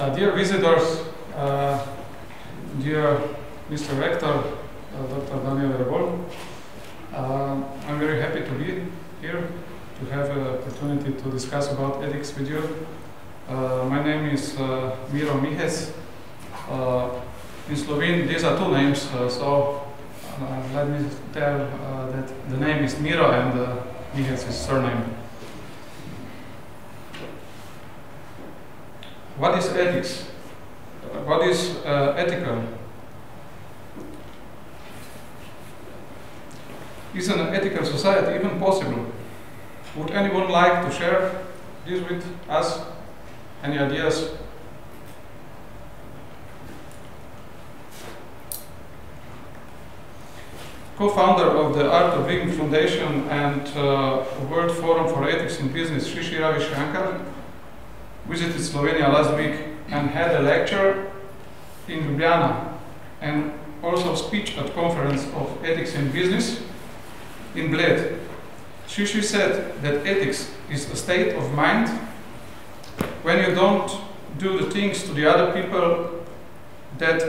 Uh, dear visitors, uh, dear Mr. Rector, uh, Dr. Danijel Rebolj, uh, I'm very happy to be here to have an opportunity to discuss about ethics with you. Uh, my name is uh, Miro Mihec. In Slovene, these are two names, so let me tell that the name is Miro and Mihec is surname. What is ethics? What is uh, ethical? Is an ethical society even possible? Would anyone like to share this with us? Any ideas? Co-founder of the Art of Living Foundation and uh, World Forum for Ethics in Business, Sri Sri Ravi Shankar, visited Slovenia last week and had a lecture in Ljubljana and also speech at conference of ethics in business in Bled. Sri Sri said that ethics is a state of mind when you don't do the things to the other people that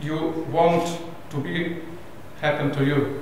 you want to be happen to you.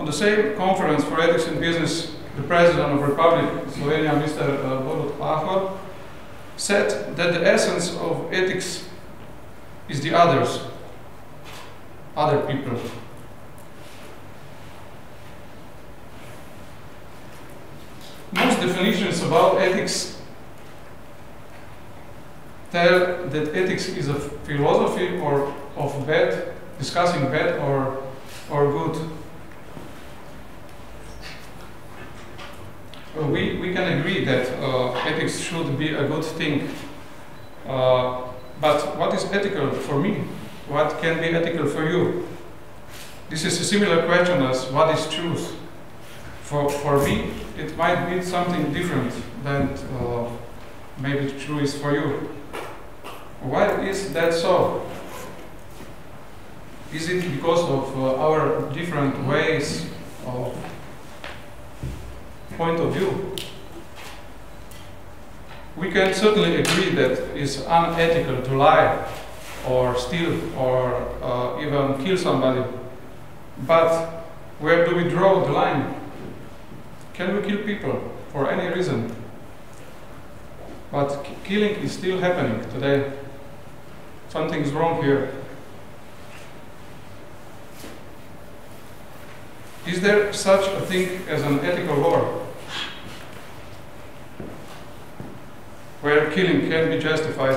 On the same conference for ethics in business, the president of Republic Slovenia, Mr. uh, Borut Pahor, said that the essence of ethics is the others, other people. Most definitions about ethics tell that ethics is a philosophy or of bad, discussing bad or, or good. Uh, we, we can agree that uh, ethics should be a good thing. Uh, but what is ethical for me? What can be ethical for you? This is a similar question as what is truth? For, for me, it might be something different than uh, maybe true is for you. Why is that so? Is it because of uh, our different ways of point of view? We can certainly agree that it's unethical to lie or steal or uh, even kill somebody. But where do we draw the line? Can we kill people for any reason? But killing is still happening today. Something's wrong here. Is there such a thing as an ethical war? Where killing can be justified?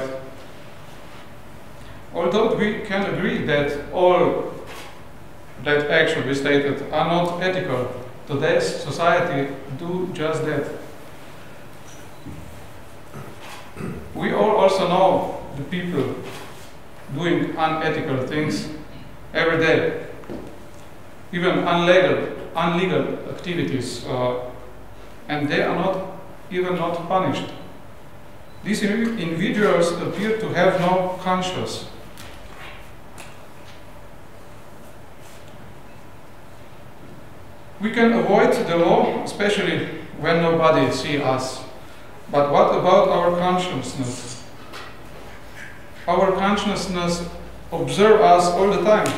Although we can agree that all that action we stated are not ethical, today's society do just that. We all also know the people doing unethical things every day, even unlegal, unlegal activities, uh, and they are not even not punished. These individuals appear to have no conscience. We can avoid the law, especially when nobody sees us. But what about our consciousness? Our consciousness observe us all the time.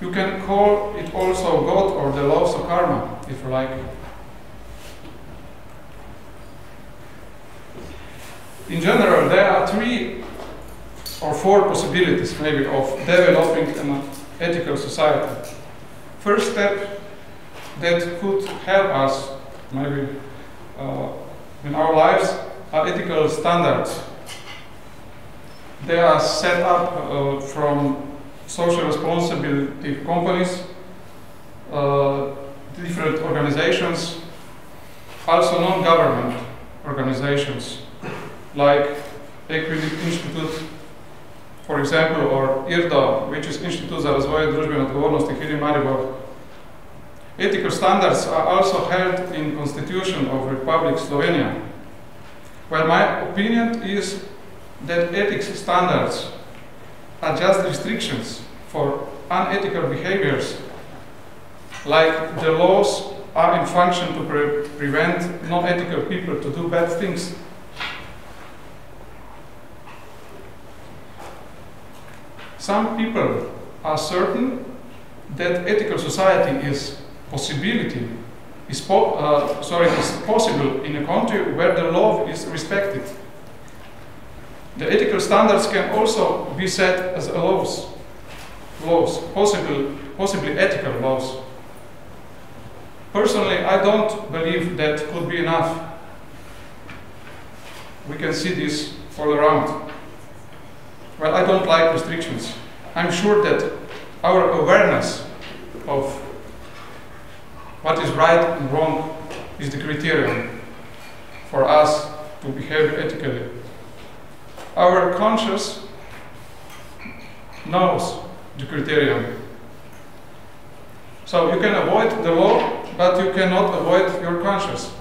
You can call it also God or the laws of karma, if you like. In general, there are three or four possibilities, maybe, of developing an ethical society. First step that could help us, maybe, uh, in our lives are ethical standards. They are set up uh, from social responsibility companies, uh, different organizations, also non-government organizations like Equity Institute, for example, or IRDO, which is Institute za razvoj družbene odgovornosti here in Maribor. Ethical standards are also held in Constitution of Republic Slovenia. Well, my opinion is that ethics standards are just restrictions for unethical behaviors like the laws are in function to pre prevent non-ethical people to do bad things. Some people are certain that ethical society is possibility, is po uh, sorry, is possible in a country where the law is respected. The ethical standards can also be set as laws, laws, possible, possibly ethical laws. Personally, I don't believe that could be enough. We can see this all around. Well, I don't like restrictions. I'm sure that our awareness of what is right and wrong is the criterion for us to behave ethically. Our conscience knows the criterion. So you can avoid the law but you cannot avoid your conscience.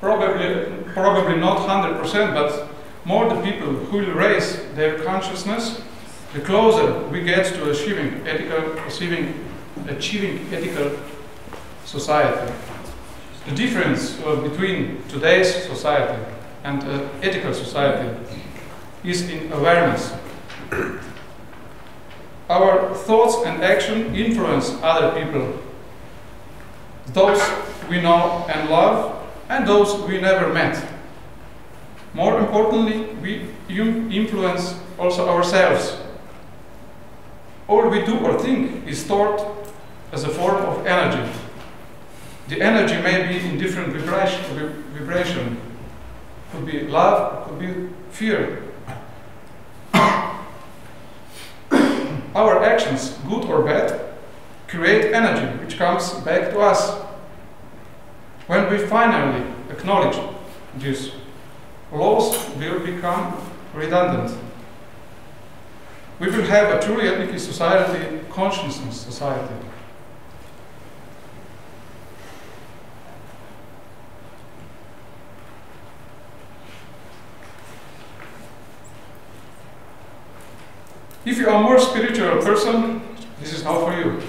Probably, probably not 100%, but more the people who will raise their consciousness, the closer we get to achieving ethical, achieving, achieving ethical society. The difference uh, between today's society and uh, ethical society is in awareness our thoughts and action influence other people. Those we know and love, and those we never met. More importantly, we influence also ourselves. All we do or think is stored as a form of energy. The energy may be in different vibration. Could be love, could be fear, our actions, good or bad, create energy which comes back to us. When we finally acknowledge this, laws will become redundant. We will have a truly ethnic society, consciousness society. If you are a more spiritual person, this is not for you.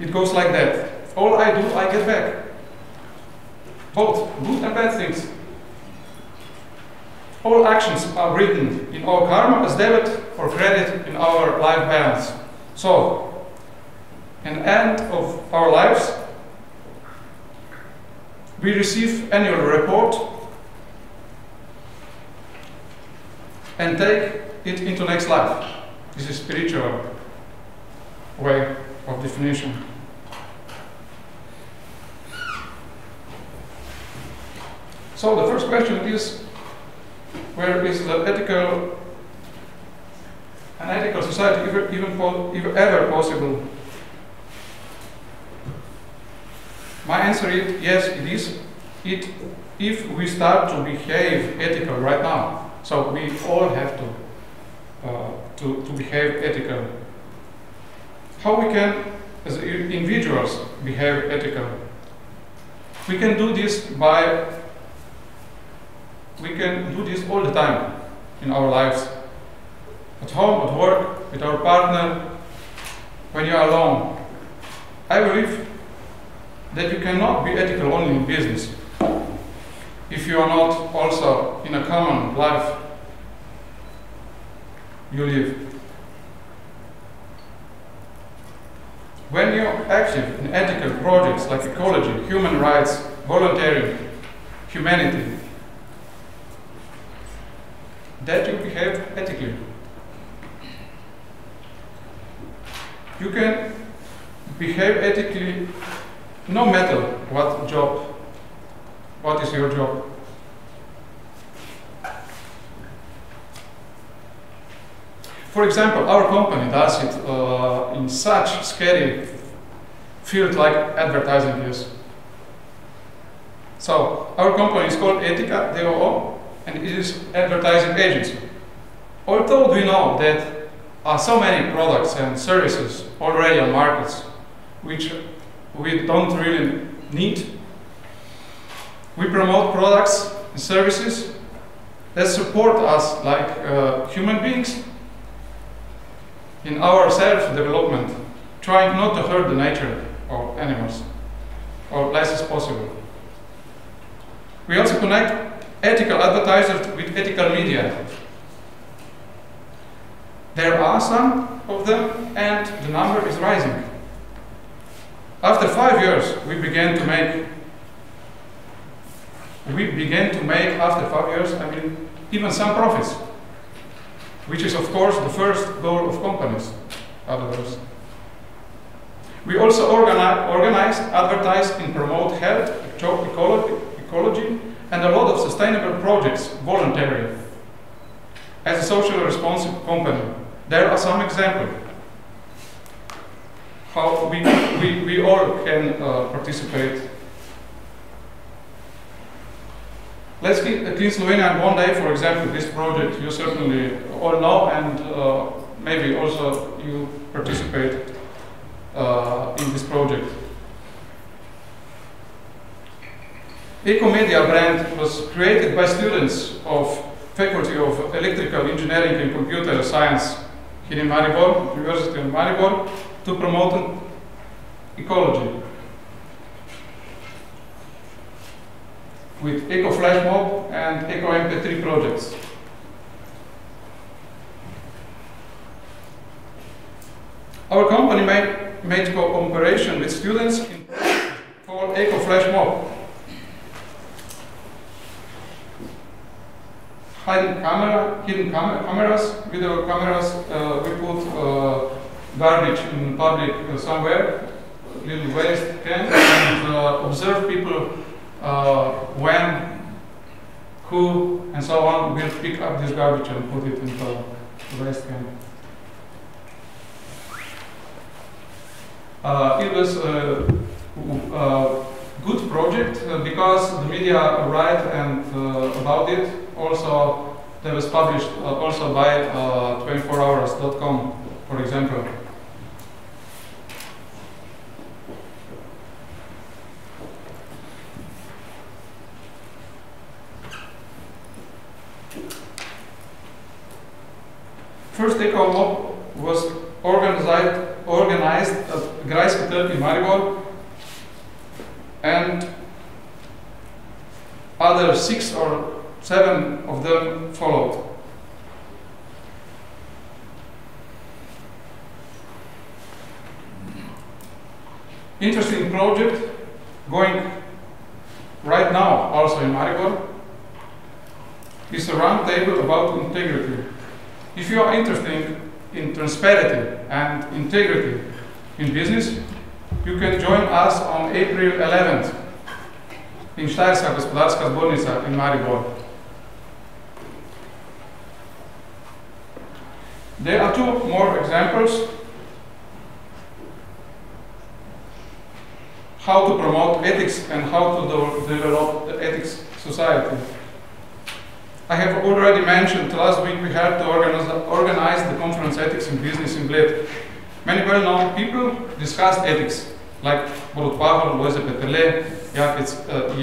It goes like that. All I do, I get back. Both good and bad things. All actions are written in our karma as debit or credit in our life balance. So, at the end of our lives, we receive annual report and take it into next life. This is spiritual way of definition. So the first question is, where is the ethical, an ethical society even, even, even ever possible? My answer is yes, it is. It, if we start to behave ethical right now, so we all have to uh, to, to behave ethical. How we can, as individuals, behave ethical? We can do this by, we can do this all the time in our lives. At home, at work, with our partner, when you are alone. I believe that you cannot be ethical only in business if you are not also in a common life you live. When you're active in ethical projects like ecology, human rights, volunteering, humanity, that you behave ethically. You can behave ethically no matter what job, what is your job. For example, our company does it uh, in such scary field like advertising is. So our company is called Etica DOO and it is advertising agency. Although we know that are so many products and services already on markets which we don't really need, we promote products and services that support us like uh, human beings in our self-development, trying not to hurt the nature of animals, or less as possible. We also connect ethical advertisers with ethical media. There are some of them, and the number is rising. After five years, we began to make we began to make after five years, I mean, even some profits, which is of course the first goal of companies. Others. We also organize, organize, advertise, and promote health, ecology, and a lot of sustainable projects voluntarily. As a socially responsible company, there are some examples how we, we, we all can uh, participate Let's keep Clean Slovenia and one day, for example, this project you certainly all know and uh, maybe also you participate uh, in this project. Ecomedia brand was created by students of Faculty of Electrical Engineering and Computer Science here in Maribor, University of Maribor, to promote ecology. with Eco Flash Mob and Eco MP3 projects. Our company made, made cooperation with students in, for Eco Flash Mob. Hidden camera, hidden cam cameras, video cameras. Uh, we put uh, garbage in public uh, somewhere, little waste can, and uh, observe people uh, when, who, and so on will pick up this garbage and put it into the waste can. It was a, good project because the media write and about it. Also, that was published uh, also by 24ur.com, for example. First ECO was organized, organized at Grajski in Maribor and other six or seven of them followed. Interesting project going right now also in Maribor is a roundtable about integrity. If you are interested in transparency and integrity in business, you can join us on April 11th in Štajerska gospodarska zbornica in Maribor. There are two more examples how to promote ethics and how to develop the ethics society. I have already mentioned last week we had to organize, organize the conference Ethics in Business in Bled. Many well-known people discussed ethics, like Borut Pahor, Lojze Peterle, Jakec, uh,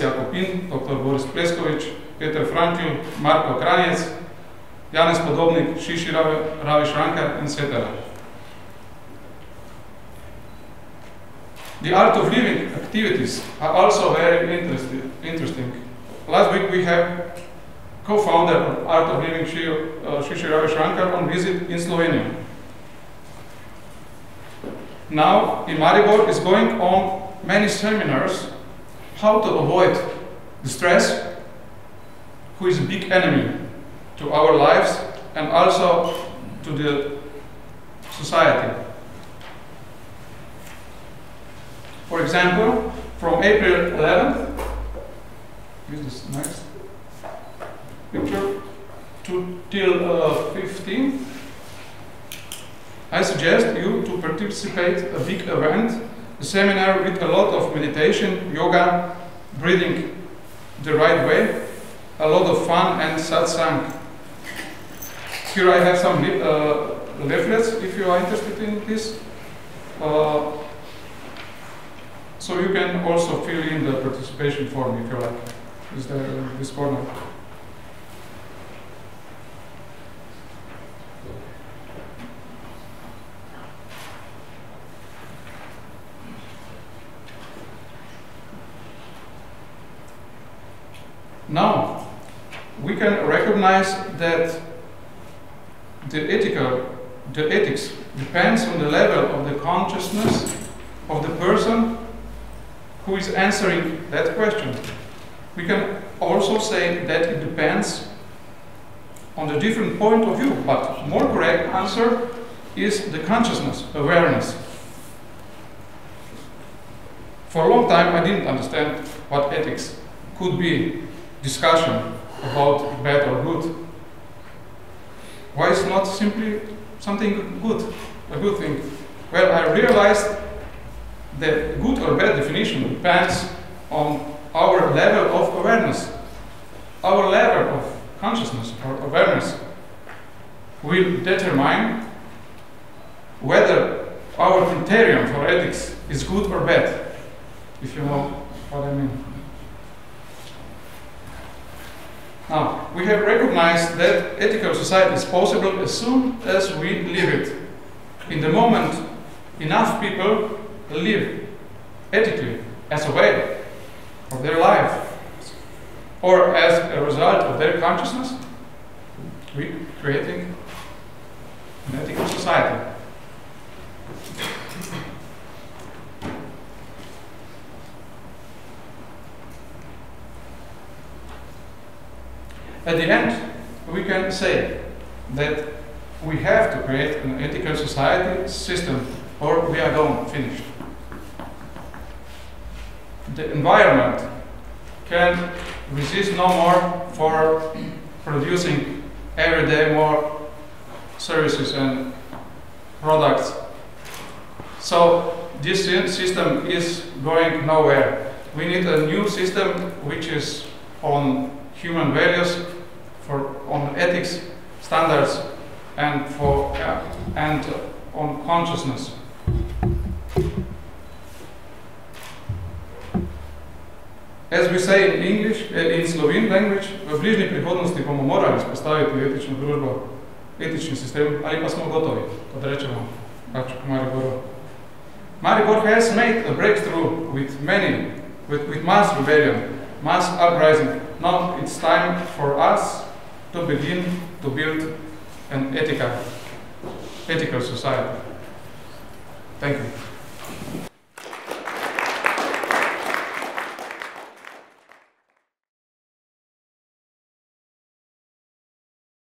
Jakopin, Dr. Boris Pleskovic, Peter Frankl, Marko Kranjec, Janez Podobnik, Šiši Ravi Šrankar, etc. The art of living activities are also very interesting. Last week we have co-founder of Art of Living uh, Sri Sri Ravi Shankar on visit in Slovenia. Now in Maribor is going on many seminars how to avoid the stress, who is a big enemy to our lives and also to the society. For example, from April 11th, this next, picture to till uh, 15. I suggest you to participate a big event, a seminar with a lot of meditation, yoga, breathing the right way, a lot of fun and satsang here I have some uh, leaflets if you are interested in this. Uh, so you can also fill in the participation form if you like. Is there this corner? Now, we can recognize that the ethical, the ethics depends on the level of the consciousness of the person who is answering that question. We can also say that it depends on the different point of view, but more correct answer is the consciousness, awareness. For a long time I didn't understand what ethics could be, discussion about bad or good. Why is not simply something good, a good thing? Well, I realized that good or bad definition depends on our level of awareness. Our level of consciousness or awareness will determine whether our criterion for ethics is good or bad, if you know what I mean. Now, we have recognized that ethical society is possible as soon as we live it. In the moment enough people live ethically as a way of their life or as a result of their consciousness, we creating an ethical society. At the end, we can say that we have to create an ethical society system or we are done, finished. The environment can resist no more for producing every day more services and products. So this system is going nowhere. We need a new system which is on human values, on ethics standards, and for uh, and on consciousness. As we say in English, in Slovene language, v bližnji prihodnosti bomo morali spostaviti etično družbo, etični sistem, ali pa smo gotovi, kot rečemo, pač v Mariboru. Maribor has made a breakthrough with many, with, with mass rebellion, mass uprising. Now it's time for us to begin to build an ethical, ethical society. Thank you.